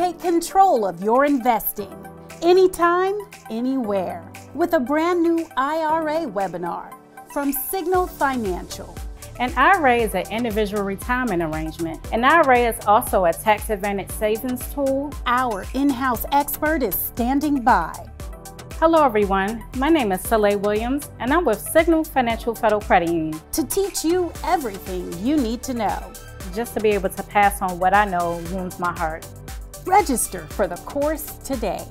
take control of your investing anytime, anywhere with a brand new IRA webinar from Signal Financial. An IRA is an individual retirement arrangement. An IRA is also a tax advantage savings tool. Our in house expert is standing by. Hello, everyone. My name is Salá Williams, and I'm with Signal Financial Federal Credit Union. To teach you everything you need to know. Just to be able to pass on what I know warms my heart. Register for the course today.